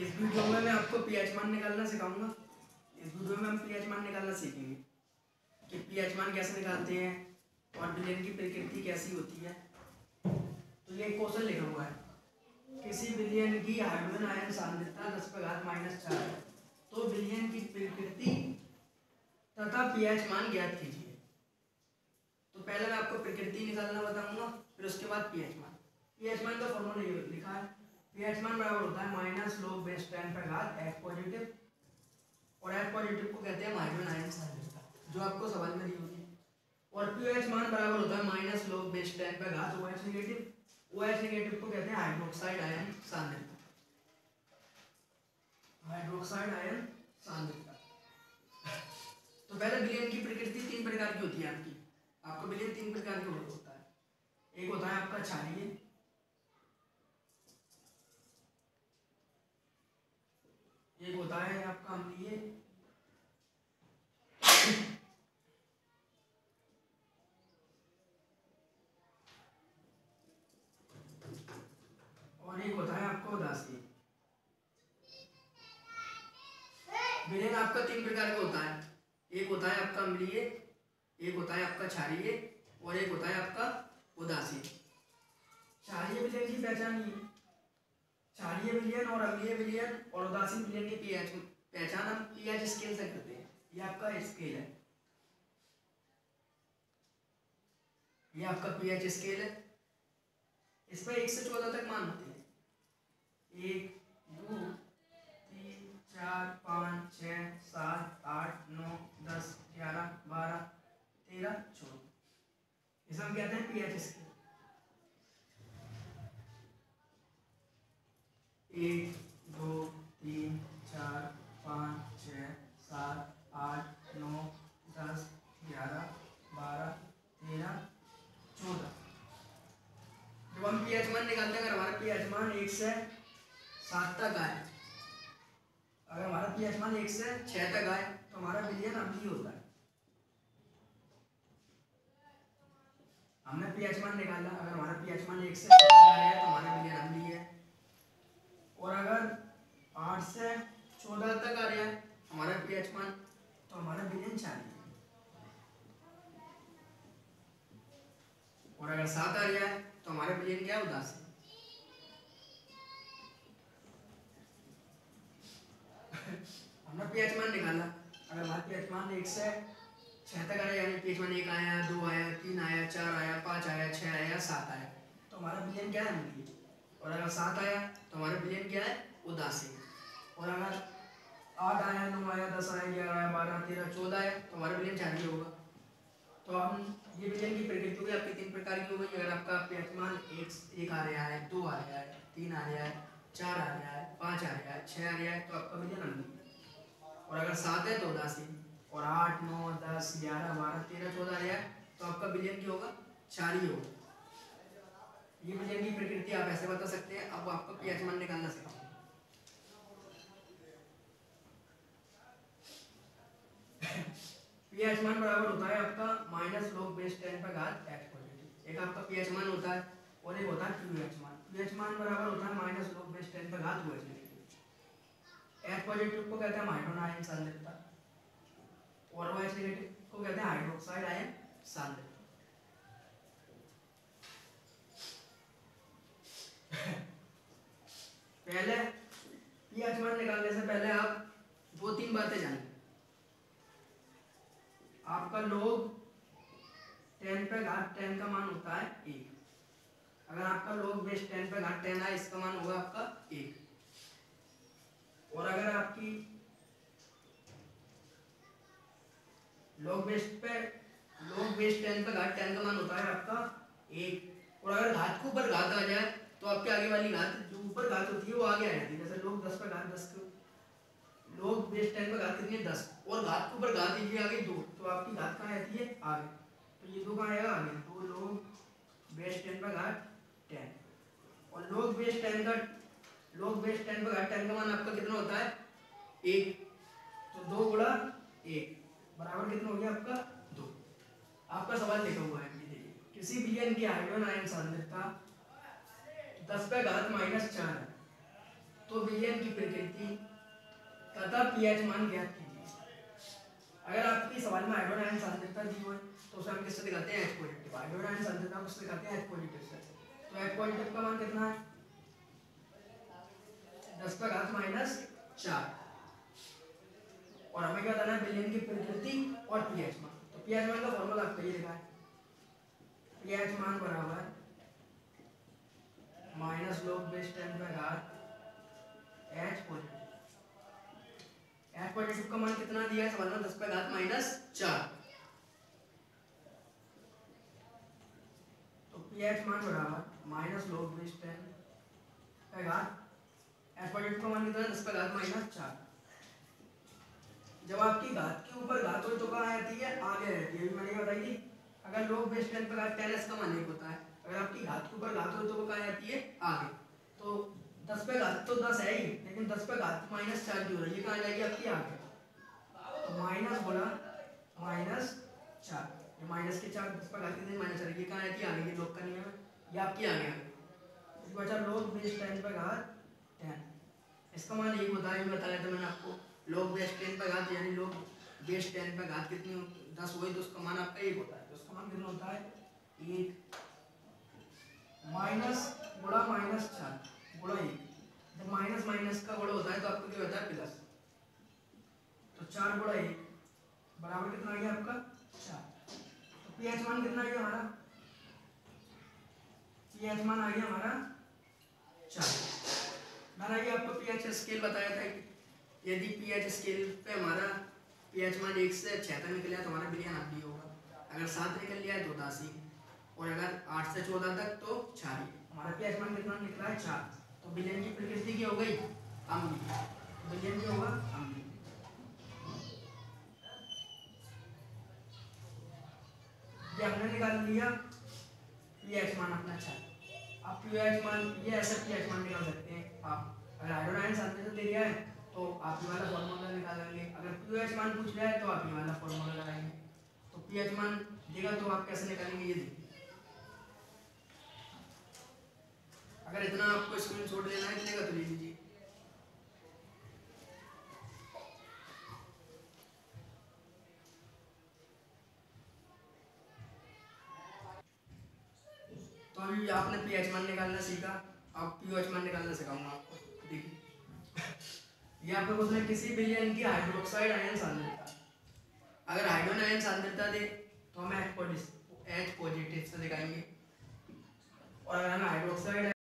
इस वीडियो में मैं आपको पीएच मान निकालना सिखाऊँगा। इस वीडियो में हम पीएच मान निकालना सीखेंगे कि पीएच मान कैसे निकालते हैं और विलेन की प्रकृति कैसी होती है। तो ये क्वेश्चन लिखा हुआ है। किसी विलियन की हाइड्रोजन आयन सांद्रता दस पर माइनस चार है। तो विलियन की प्रकृति तथा पीएच मान ज्ञात कीजिए। तो पहले मैं आपको प्रकृति निकालना बताऊँगा, फिर उसके बाद पीएच मान। पीएच मान का फॉर्मूला लिखा है। पीएच मान बराबर होता है माइनस लोग बेस टेन पर घात एफ़ पॉजिटिव और एफ़ पॉजिटिव को कहते हैं हाइड्रोजन आयन सांद्रता जो आपको सवाल में दी होगी। और पीएच मान बराबर होता है माइनस लोग बेस टेन पर घात O H negative O H negative को कहते हैं हाइड्रोक्साइड आयन सांद्रता हाइड्रोक्साइड आयन सांद्रता तो पहले विलियन की प्रकृति तीन प्रकार की होती है आपकी। आपका विलियन तीन प्रकार के होता है। एक होता है आपका क्षारीय एक होता है आपका अम्लीय और एक होता है आपका उदासी विलेन आपका तीन प्रकार का होता है एक होता है आपका अम्लीय एक होता है आपका क्षारीय और एक होता है आपका उदासी। क्षारीय विलयन की पहचान ये क्षारीय विलियन और अम्लीय विलियन और उदासीन विलियन की पीएच पहचान हम पीएच स्केल से करते हैं। ये आपका स्केल है। ये आपका पीएच स्केल है। इसमें एक से चौदह तक मान होते हैं एक दो तीन चार पाँच छः सात आठ नौ दस ग्यारह बारह तेरह चौदह इसे हम कहते हैं पीएच स्केल एक, दो, तीन, चार, पाँच, छः, सात, आठ, नौ, दस, ग्यारह, बारह, तेरह, चौदह। जब हम पी एच मान निकालते हैं, अगर हमारा पी एच मान एक से सात तक आए, अगर हमारा पी एच मान एक से छः तक आए तो हमारा विलियन अम्लीय होता है। हमने पी एच मान निकाला, अगर हमारा पी एच मान एक से छः तक आया तो हमारा विलियन अम्लीय है और अगर आठ से चौदह तक आ रहा है हमारा पी एच मान तो हमारा विलियन चालीस है और अगर सात आ रहा है तो हमारा विलियन क्या है? उदासी हमने पी एच मान निकाला। अगर हमारा पी एच मान एक से छः तक आया यानी पी एच मान एक आया, दो आया, तीन आया, चार आया, पाँच आया छः आया, सात आया। तो हमारा विलियन क्या है अम्लीय और अगर सात आया तो हमारा विलियन क्या है? उदासी और अगर आठ आया, नौ आया, दस आया, ग्यारह आया, बारह, तेरह, चौदह आया तो हमारा विलियन चालीस होगा। तो हम ये की प्रकृति होगी आपकी तीन प्रकार की हो गई, अगर आपका पेटमान एक एक आ रहा है, दो आ रहा है, तीन आ रहा है, चार आ रहा है, पाँच आ रहा है छः आ रहा है तो आपका विलियन अम्लीय और अगर सात है तो उदासी। और आठ, नौ, दस, ग्यारह, बारह, तेरह, चौदह आ रहा है तो आपका विलियन क्या होगा? चार ही होगा। ये विलियन की प्रकृति आप ऐसे बता सकते हैं, अब आपका पीएच मान निकालना सिखाऊँगा। पीएच मान बराबर होता है आपका माइनस लॉग बेस टेन पर घात एक्स पॉजिटिव एक आपका पीएच मान होता है और एक होता है क्यूएच मान पीएच मान बराबर होता है माइनस लॉग बेस टेन पर घात एच पॉजिटिव को कहते हैं हाइड्रोजन आयन और नेगेटिव को कहते हैं हाइड्रोक्साइड आयन पहले पीएच मान निकालने से पहले आप दो तीन बातें जानें आपका लोग टेन पे घाट टेन का मान होता है एक। अगर आपका लोग बेस टेन पे घाट टेन है इसका मान होगा आपका एक। और अगर आपकी लोग बेस पे, लोग बेस टेन पे घाट टेन का मान होता है आपका एक। और अगर घात के ऊपर घात आ जाए तो आपके आगे वाली घात जो ऊपर घात होती है, वो आगे आ जाती है। जैसे लोग दस पर घात, दस के लोग बेस टेन पर घात कितनी है दस। और घात के ऊपर घात ये आगे दो। तो आपकी घात कहाँ आती है? आगे। तो ये दो कहाँ आएगा आगे। दो लोग बेस टेन पर घात टेन। और लोग बेस टेन का, लोग बेस टेन पर घात टेन का मान आपका कितना होता है? एक। तो दो गुणा एक। बराबर कितना हो गया आपका? दो। आपका सवाल लिखा हुआ है। किसी विलियन की हाइड्रोजन आयन सांद्रता दस पे घात माइनस चार तो विलयन की प्रकृति तथा पीएच मान ज्ञात कीजिए अगर आपकी सवाल में हाइड्रोडाइन सांद्रता दी हो तो उसे हम किससे दिखाते हैं? एच पॉजिटिव हाइड्रोडाइन सांद्रता किससे दिखाते हैं? एच पॉजिटिव से। तो एच पॉजिटिव का मान कितना है? दस पर घात माइनस चार। और हमें क्या बताना है? विलयन की प्रकृति और पीएच मान। तो पीएच मान का फॉर्मूला आपको ये लिखा है। पीएच मान बराबर माइनस लोग बेस टेन पे घात एच पॉजिटिव का मान कितना दिया है में दस घात माइनस चार। तो बराबर लोग पे एच मान घात माइनस चार। जब आपकी घात के ऊपर घात हो तो कहाँ आती है? आगे रहती है। मैंने बताई थी, अगर लोग बेस टेन पे घात टेन एस का मान एक होता है, अगर आपकी घात के ऊपर घात हो तो वो कहाँ आती है? आगे। तो दस पे घात तो दस है ही, लेकिन दस पे घात माइनस चार की हो रही है? कहाँ जाएगी आपकी आगे तो माइनस बोला, माइनस चार। ये माइनस के चार दस पे घात कितनी माइनस चार? ये कहाँ आती आगे की लोग का नियम है। ये आपकी आगे आगे बचा लोग बेस टेन पे घात टेन इसका मान एक होता है बताया था मैंने आपको। लोग बेस टेन पे घात, यानी लोग बेस टेन पे घात कितनी दस हुई तो उसका मान आपका एक होता है। तो उसका मान कितना होता है? एक। माइनस गुणा माइनस चार गुणा एक जब माइनस माइनस का गुणा होता है तो आपको क्या होता है प्लस। तो चार गुणा एक। बराबर कितना आ गया आपका? चार। तो पी एच मान कितना आ गया हमारा? पी एच मान आ गया हमारा चार। मैंने ये आपको पी एच स्केल बताया था। यदि पी एच स्केल पे हमारा पी एच मान एक से छः तक निकला तो हमारा बिलियन आप होगा। अगर सात निकल लिया तो दस ही। और अगर आठ से चौदह तक तो ही। हमारा पी एच मान कितना निकला है? चार। तो बिलियन की प्रकृति की हो गई? हमने निकाल लिया मान अपना पी एच मान ये ऐसा मान निकाल सकते हैं आप अगर दे दिया है तो आप ये वाला फॉर्मूला अगर मान पूछ रहा है तो आप ये वाला फॉर्मूला लगाएँगे तो मान देगा तो आप कैसे निकालेंगे ये अगर इतना आपको स्क्रीन शॉट लेना है मिलेगा तो ले लीजिए तो अभी आपने पी एच मान निकालना सीखा। अब पी एच मान निकालना सिखाऊँगा आपको। देखिए। ये आपको बोलते हैं किसी बिलियन की हाइड्रोक्साइड आयन सांद्रता अगर हाइड्रोजन आयन सांद्रता दे तो हम एच पॉजिटिव से दिखाएँगे। और अगर हम हाइड्रोक्साइड